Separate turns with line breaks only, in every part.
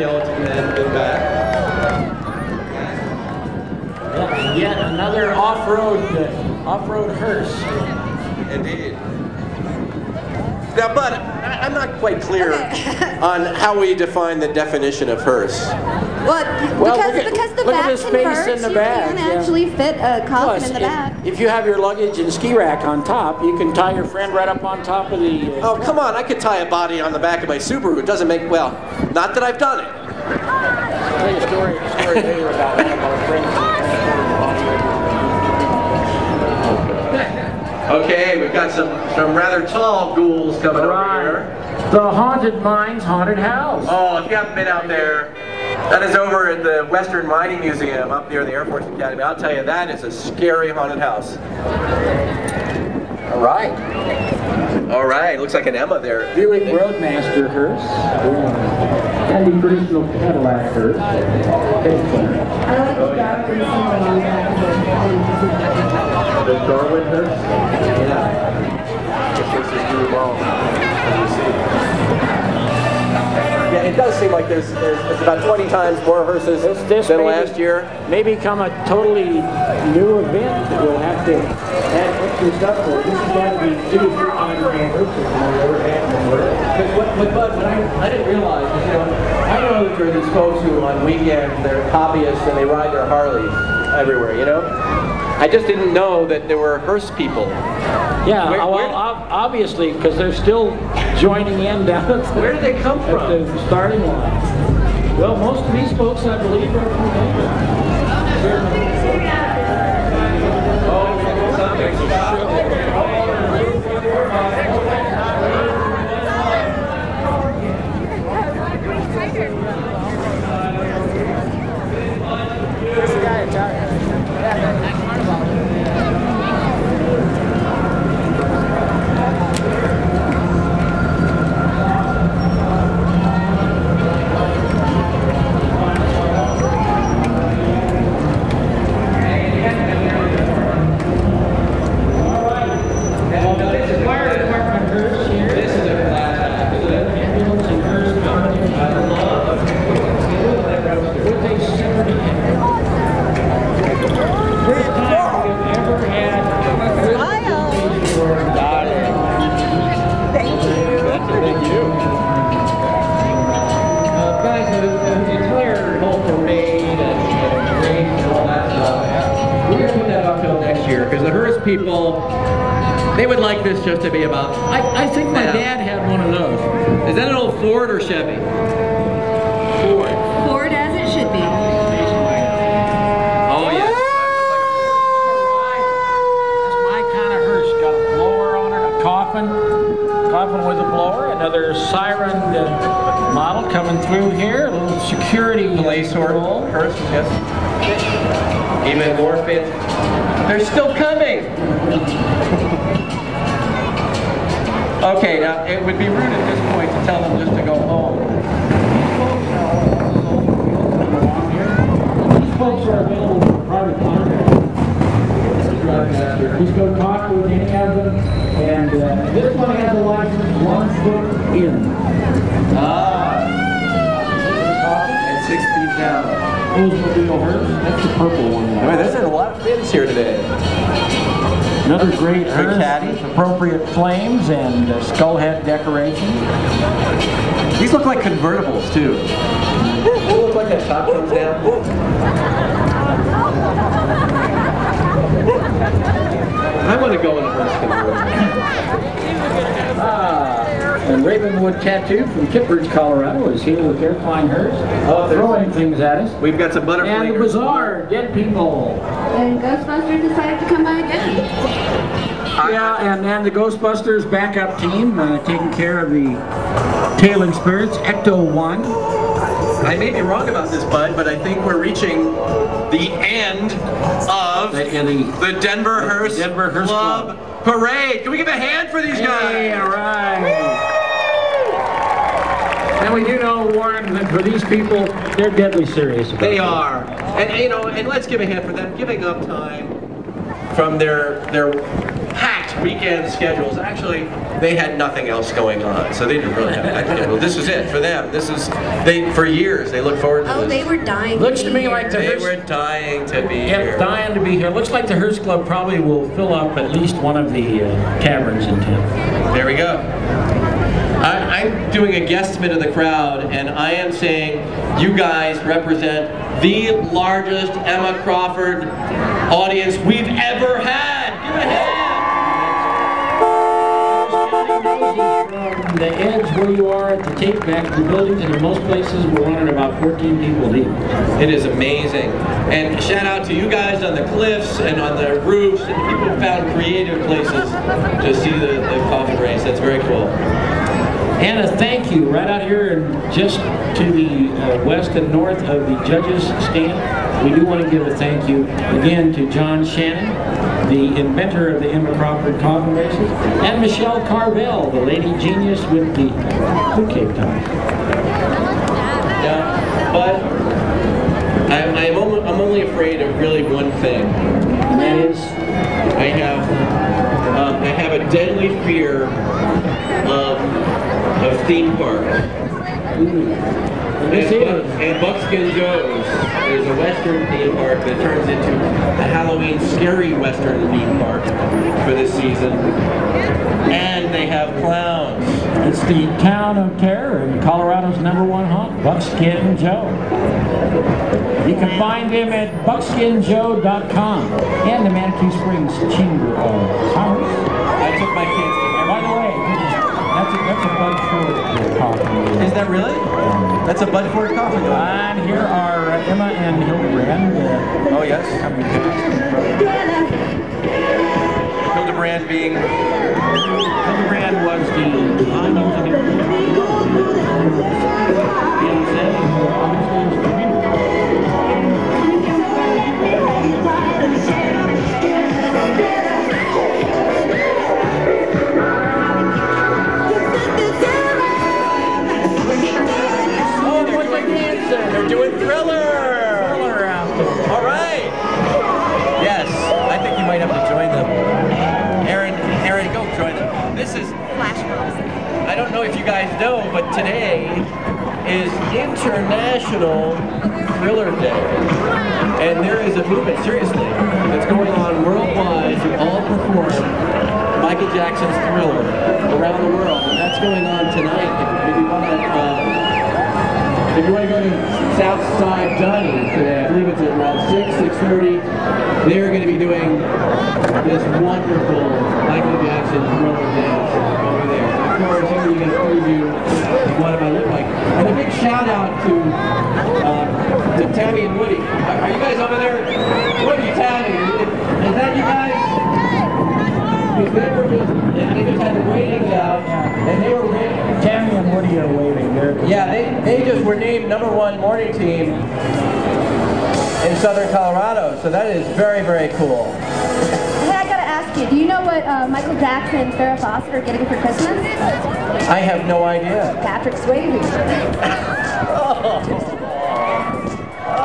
skeleton has been back.
Yeah, Yet another off-road, uh, off-road hearse.
Indeed. Now, Bud, I- I'm not quite clear on how we define the definition of hearse.
Well,
Well,
because,
look at-
because the
look at
back
the space
converts,
in the
you
back,
can
yeah.
actually fit a coffin
Plus,
in the
if-
back.
If you have your luggage and ski rack on top, you can tie your friend right up on top of the. Uh,
Oh, come on, I could tie a body on the back of my Subaru. It doesn't make, well, not that I've done it.
I'll tell you a story, a story later about one of our friends.
Okay, we've got some, some rather tall ghouls coming over here.
The Haunted Mines Haunted House.
Oh, if you haven't been out there, that is over at the Western Mining Museum up near the Air Force Academy. I'll tell you, that is a scary haunted house.
All right.
All right, looks like an Emma there.
Buick Roadmaster hearse. And the traditional Cadillac hearse.
I like the dark and similar on the back of
The Darwin hearse? Yeah. This is new ball, as you see. Yeah, it does seem like there's, there's it's about 20 times more hearses
This, this
than last
be-
year.
may become a totally new event that we'll have to add extra stuff for. This is going to be two or three times more hearses than we ever had before.
But, what, but Bud, what I, I didn't realize is, you know, I know that there are these folks who on weekends, they're hobbyists and they ride their Harleys everywhere, you know?
I just didn't know that there were hearse people.
Yeah,
Where- oh,
well,
where-
obviously, because they're still joining in down at the,
Where do they come from?
the starting line. Well, most of these folks, I believe, are from Denver. This is fire department hearse here.
This is a class act, isn't it?
Ambulance and hearse company. I love with a separate First time we've ever had.
Uh, guys, the, the entire whole parade and, and parade and all that stuff, we're gonna put that up year, because the hearse people, they would like this just to be about,
I, I think my
Yeah.
dad had one of those.
is that an old Ford or Chevy?
Ford.
Ford as it should be.
Oh, yeah.
That's my kind of hearse. Got a blower on it, a coffin, coffin with a blower, another siren uh, model coming through here, a little security
Police or
control.
hearse, yes. Even more fancy. They're still coming. Okay, now it would be rude at this point to tell them just to go home.
These folks are available for private contract. Just go talk with any of them, and uh, this one has a license, one foot in.
Ah. And six feet down.
Oldsmobile hearse, that's the purple one.
I mean, there's a lot of fins here today.
Another great hearse,
caddy.
appropriate flames and uh, skull head decoration.
These look like convertibles too. They look like that top comes down. I want to go in a hearse convertible.
Ah, and Ravenwood Tattoo from Kippers, Colorado is here with their fine hearse,
Oh,
throwing things at us.
We've got some butterflies.
And the
butterfingers.
bazaar, dead people.
And Ghostbusters decided to come by again.
Yeah, and then the Ghostbusters backup team uh, taking care of the Tailing Spirits, Ecto 1.
I may be wrong about this, Bud, but I think we're reaching the end of
The- the-
the Denver Hearse
Denver Hearse
Club Parade. Can we give a hand for these
Hey,
guys?
And we do know, Warren, that for these people, they're deadly serious about
They
it.
are, and you know, and let's give a hand for them giving up time from their their packed
weekend schedules. Actually, they had nothing else going on, so they didn't really have that schedule. This is it for them. This is they for years. They look forward to
Oh,
this.
they were dying.
Looks to
be
me
here.
like the
They
Hearse,
were dying to be
yeah,
here.
dying to be here. Looks like the Hearse Club probably will fill up at least one of the uh, taverns in town.
There we go. I, I'm doing a guesstimate of the crowd, and I am saying you guys represent the largest Emma Crawford audience we've ever had. Give a hand.
From the edge where you are at the tape back to the buildings, and in most places we're running about 14 people deep.
It is amazing. And shout out to you guys on the cliffs and on the roofs, and people who found creative places to see the, the coffin race. That's very cool.
And a thank you right out here and just to the uh, west and north of the judges stand. We do want to give a thank you again to John Shannon, the inventor of the Emma Crawford coffin races, and Michelle Carvel, the lady genius with the bouquet.
Yeah, but I, I'm, only, I'm only afraid of really one thing.
And that is,
I have um, I have a deadly fear of of theme parks. And, and Buckskin Joe's is a Western theme park that turns into a Halloween scary Western theme park for this season. And they have clowns.
it's the town of terror and Colorado's number one haunt, Buckskin Joe. You can find them at buckskinjoe.com and the Manitou Springs Chamber of Commerce.
I took my kids to
By the way, that's a, Bud Ford coffee.
Is that really? That's a Bud Ford coffee.
And here are Emma and Hildebrand.
Oh yes. Hildebrand being but today is International Thriller Day. And there is a movement, seriously, that's going on worldwide to all perform Michael Jackson's Thriller around the world. And that's going on tonight. If, you want to, uh, if you want to go to Southside Johnny's today, I believe it's at around 6, 6.30, they're going to be doing this wonderful Michael Jackson Thriller dance over there. And of course, here you get a preview of what it might look like. And a big shout out to, uh, to Tammy and Woody. Are, are you guys over there? Woody, Tammy, is, that you guys? Because they were just, they just had the ratings out, and they were rating.
Tammy and Woody are waving. They're
Yeah, they, they just were named number one morning team in Southern Colorado, so that is very, very cool.
Do you know what uh, Michael Jackson and Farrah Fawcett are getting for Christmas?
I have no idea.
Patrick Swayze.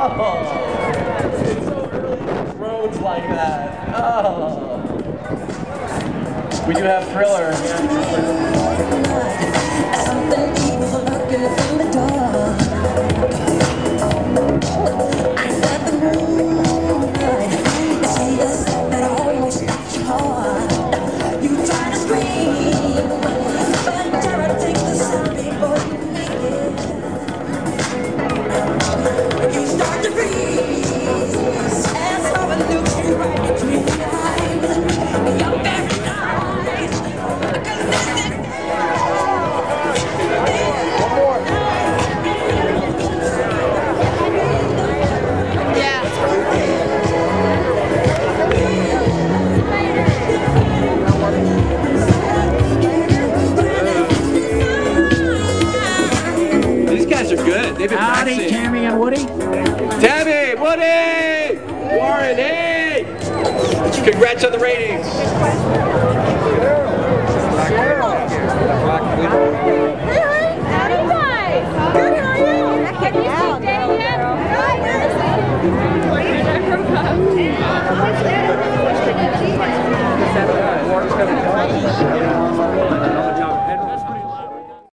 Oh, it's so early roads like that. Oh. We do have Thriller.
Something
Congrats on the ratings.